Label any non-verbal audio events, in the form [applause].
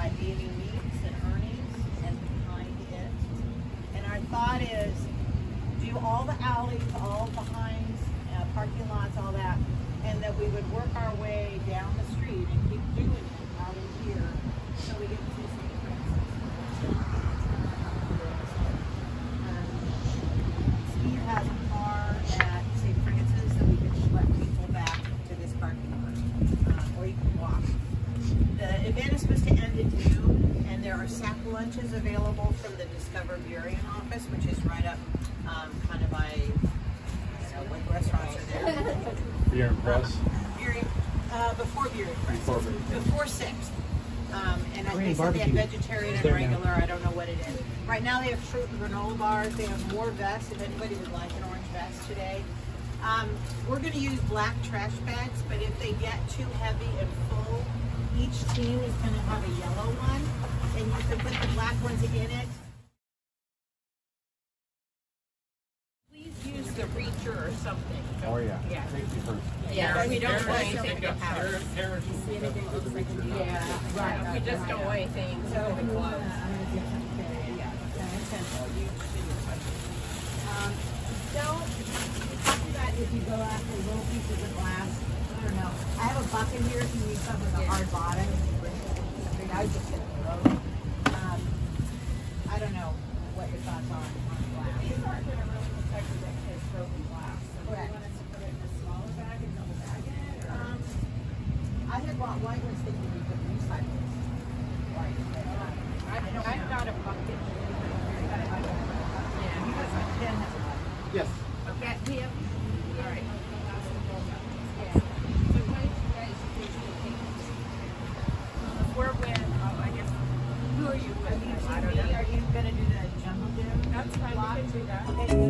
by Davy Weeks and Ernie's and behind it. And our thought is do all the alleys, all behind uh, parking lots, all that, and that we would work our way down the street and keep doing it out in here so we get to see St. Francis. Um, Steve has a car at St. Francis that we can let people back to this parking lot, uh, or you can walk. The event is supposed to end at noon, and there are sack lunches available from the Discover Burien office, which is right up, um, kind of by, I don't know what restaurants are there. [laughs] Beer and press. Burien, uh, before Burien Press. Before Before six. Um, and I Korean think they have barbecue. vegetarian and There now. regular, I don't know what it is. Right now they have fruit and granola bars, they have more vests, if anybody would like an orange vest today. Um, we're gonna use black trash bags, but if they get too heavy and full, each team is gonna have a yellow one, and you can put the black ones in it. Please use the reacher or something. Oh, yeah. Yeah. Safety first. Yeah, we don't want anything to happen. Parents will see anything with the reacher. Yeah, right, we just don't want anything to the clothes. Um, don't, talking about if you go after little pieces of glass, I don't know, I have a bucket here if you need something with a hard bottom. I mean, I was just gonna throw. Um, I don't know what your thoughts are on glass. These aren't gonna really protect you against broken glass. So do you want us to put it in a smaller bag and double bag it, or? Um, I had bought white ones thinking we could recycle. White. I've, I've got a bucket. Yeah, because my pen has a bucket. Yes. Okay, we have, all right. We're with, oh, I guess, who are you with? Are you, me? are you gonna do the jungle gym? That's fine, we can do that. Okay,